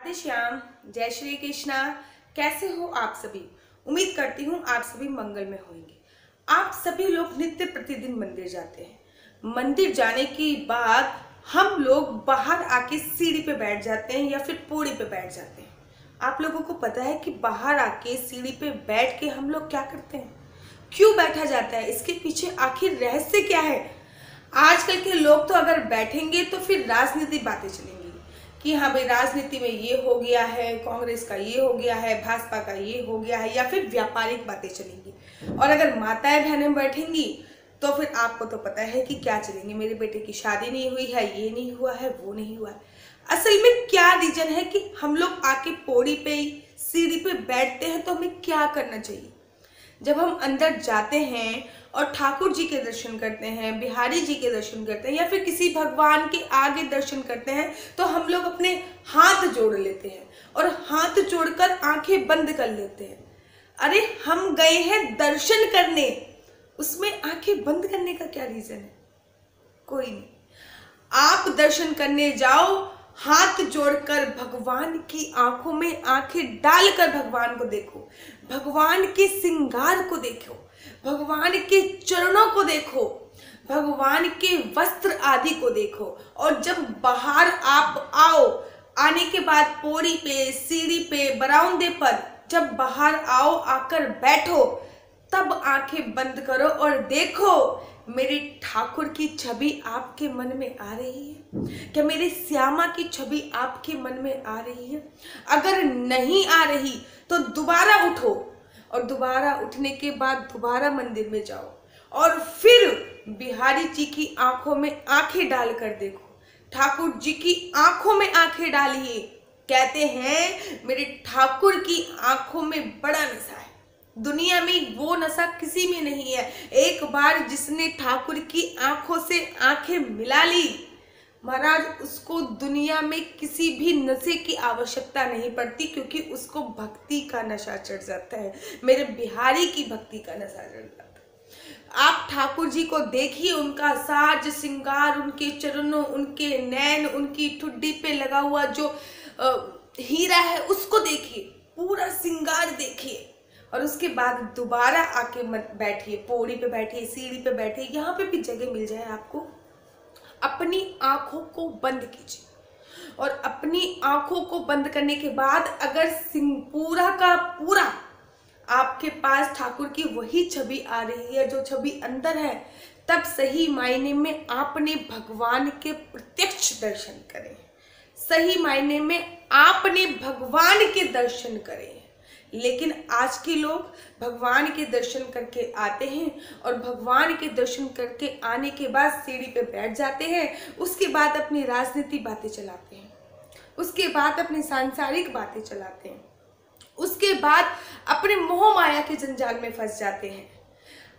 राधे श्याम, जय श्री कृष्णा। कैसे हो आप सभी? उम्मीद करती हूँ आप सभी मंगल में होंगे। आप सभी लोग नित्य प्रतिदिन मंदिर जाते हैं। मंदिर जाने के बाद हम लोग बाहर आके सीढ़ी पे बैठ जाते हैं या फिर पौड़ी पे बैठ जाते हैं। आप लोगों को पता है कि बाहर आके सीढ़ी पे बैठ के हम लोग क्या करते हैं? क्यों बैठा जाता है? इसके पीछे आखिर रहस्य क्या है? आजकल के लोग तो अगर बैठेंगे तो फिर राजनीति बातें चलेंगी। कि हाँ भाई, राजनीति में ये हो गया है, कांग्रेस का ये हो गया है, भाजपा का ये हो गया है, या फिर व्यापारिक बातें चलेंगी। और अगर माताएँ बहनें बैठेंगी तो फिर आपको तो पता है कि क्या चलेंगे। मेरे बेटे की शादी नहीं हुई है, ये नहीं हुआ है, वो नहीं हुआ है। असल में क्या रीजन है कि हम लोग आके पौड़ी पे, सीढ़ी पे बैठते हैं तो हमें क्या करना चाहिए? जब हम अंदर जाते हैं और ठाकुर जी के दर्शन करते हैं, बिहारी जी के दर्शन करते हैं, या फिर किसी भगवान के आगे दर्शन करते हैं तो हम लोग अपने हाथ जोड़ लेते हैं और हाथ जोड़कर आँखें बंद कर लेते हैं। अरे, हम गए हैं दर्शन करने। उसमें आँखें बंद करने का क्या रीजन है? कोई नहीं। आप दर्शन करने जाओ, हाथ जोड़कर भगवान की आँखों में आँखें डालकर भगवान को देखो, भगवान के सिंगार को देखो। भगवान के चरणों को देखो, भगवान के वस्त्र आदि को देखो। और जब बाहर आप आओ, आने के बाद पोड़ी पे, सीढ़ी पे, बरामदे पर जब बाहर आओ, आकर बैठो, तब आँखें बंद करो और देखो, मेरे ठाकुर की छवि आपके मन में आ रही है। क्या मेरे श्यामा की छवि आपके मन में आ रही है? अगर नहीं आ रही तो दोबारा उठो। और दोबारा उठने के बाद दोबारा मंदिर में जाओ। और फिर बिहारी जी की आँखों में आँखें डालकर देखो। ठाकुर जी की आँखों में आँखें डालिए। कहते हैं, मेरे ठाकुर की आँखों में बड़ा नशा है। दुनिया में वो नशा किसी में नहीं है। एक बार जिसने ठाकुर की आँखों से आँखें मिला ली महाराज, उसको दुनिया में किसी भी नशे की आवश्यकता नहीं पड़ती क्योंकि उसको भक्ति का नशा चढ़ जाता है। मेरे बिहारी की भक्ति का नशा चढ़ जाता है। आप ठाकुर जी को देखिए, उनका साज श्रृंगार उनके चरणों, उनके नैन उनकी ठुड्डी पे लगा हुआ जो हीरा है, उसको देखिए, पूरा श्रृंगार देखिए। और उसके बाद दोबारा आके बैठिए, पौड़ी पे बैठिए, सीढ़ी पे बैठिए, यहाँ पे भी जगह मिल जाए आपको। अपनी आँखों को बंद कीजिए। और अपनी आँखों को बंद करने के बाद अगर पूरा का पूरा आपके पास ठाकुर की वही छवि आ रही है, जो छवि अंदर है, तब सही मायने में आपने भगवान के प्रत्यक्ष दर्शन करें। सही मायने में आपने भगवान के दर्शन करें। लेकिन आज के लोग भगवान के दर्शन करके आते हैं और भगवान के दर्शन करके आने के बाद सीढ़ी पे बैठ जाते हैं, उसके बाद अपनी राजनीति बातें चलाते हैं, उसके बाद अपनी सांसारिक बातें चलाते हैं, उसके बाद अपने मोह माया के जंजाल में फंस जाते हैं।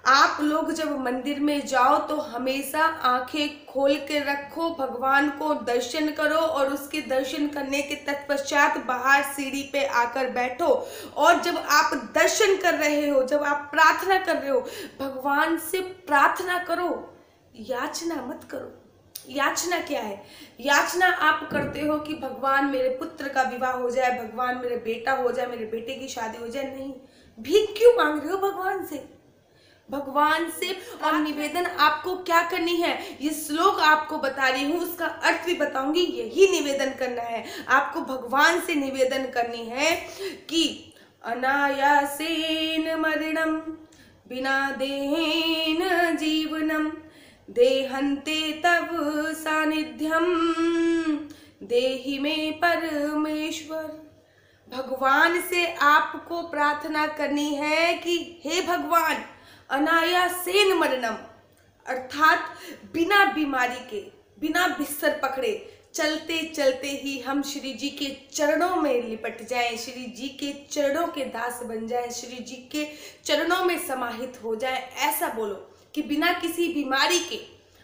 आप लोग जब मंदिर में जाओ तो हमेशा आँखें खोल के रखो, भगवान को दर्शन करो और उसके दर्शन करने के तत्पश्चात बाहर सीढ़ी पे आकर बैठो। और जब आप दर्शन कर रहे हो, जब आप प्रार्थना कर रहे हो, भगवान से प्रार्थना करो। याचना मत करो। याचना क्या है? याचना आप करते हो कि भगवान मेरे पुत्र का विवाह हो जाए, भगवान मेरे बेटा हो जाए, मेरे बेटे की शादी हो जाए। नहीं, भीख क्यों मांग रहे हो भगवान से? भगवान से और निवेदन आपको क्या करनी है? ये श्लोक आपको बता रही हूँ उसका अर्थ भी बताऊँगी यही निवेदन करना है। आपको भगवान से निवेदन करनी है कि अनायासेन मरणम बिना देहेन जीवनम देहंते तब सानिध्यम देहि में परमेश्वर। भगवान से आपको प्रार्थना करनी है कि हे भगवान अनायासेन मरणम, अर्थात बिना बीमारी के, बिना बिस्तर पकड़े चलते चलते ही हम श्री जी के चरणों में लिपट जाएँ, श्री जी के चरणों के दास बन जाएँ, श्री जी के चरणों में समाहित हो जाएँ। ऐसा बोलो कि बिना किसी बीमारी के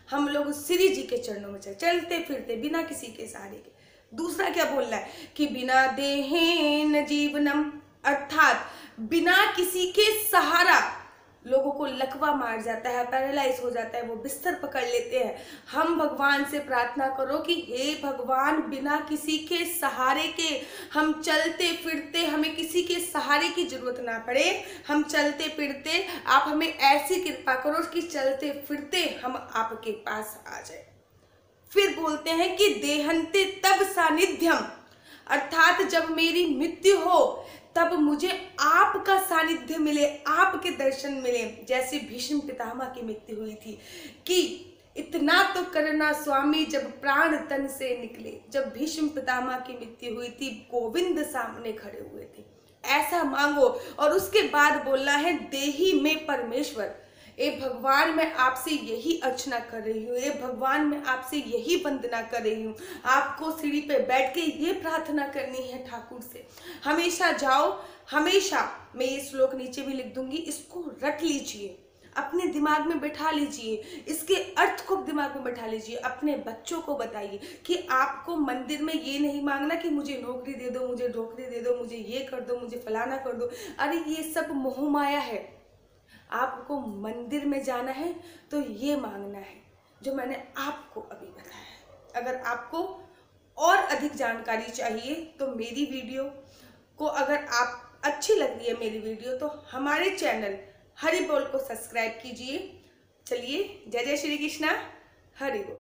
हम लोग श्री जी के चरणों में चल। चलते फिरते बिना किसी के सहारे के। दूसरा क्या बोलना है? कि बिना देहेन जीवनम, अर्थात बिना किसी के सहारा लोगों को लकवा मार जाता है पैरालाइज हो जाता है, वो बिस्तर पकड़ लेते हैं। हम भगवान से प्रार्थना करो कि हे भगवान, बिना किसी के सहारे के हम चलते फिरते, हमें किसी के सहारे की ज़रूरत ना पड़े। हम चलते फिरते, आप हमें ऐसी कृपा करो कि चलते फिरते हम आपके पास आ जाए। फिर बोलते हैं कि देहंते तब सानिध्यम। अर्थात जब मेरी मृत्यु हो तब मुझे आपका सानिध्य मिले, आपके दर्शन मिले। जैसे भीष्म पितामह की मृत्यु हुई थी कि इतना तो करना स्वामी जब प्राण तन से निकले। जब भीष्म पितामह की मृत्यु हुई थी, गोविंद सामने खड़े हुए थे। ऐसा मांगो और उसके बाद बोलना है, देही में परमेश्वर ए भगवान, मैं आपसे यही अर्चना कर रही हूँ। ए भगवान, मैं आपसे यही वंदना कर रही हूँ। आपको सीढ़ी पे बैठ के ये प्रार्थना करनी है ठाकुर से। हमेशा जाओ, हमेशा, मैं ये श्लोक नीचे भी लिख दूँगी, इसको रट लीजिए। अपने दिमाग में बैठा लीजिए। इसके अर्थ को दिमाग में बैठा लीजिए। अपने बच्चों को बताइए कि आपको मंदिर में ये नहीं मांगना कि मुझे नौकरी दे दो, मुझे नौकरी दे दो, मुझे ये कर दो, मुझे फलाना कर दो। अरे, ये सब मोह माया है। आपको मंदिर में जाना है तो ये मांगना है, जो मैंने आपको अभी बताया है। अगर आपको और अधिक जानकारी चाहिए तो मेरी वीडियो को अगर आप, अच्छी लग रही है मेरी वीडियो तो हमारे चैनल हरि बोल को सब्सक्राइब कीजिए। चलिए, जय जय श्री कृष्णा हरि बोल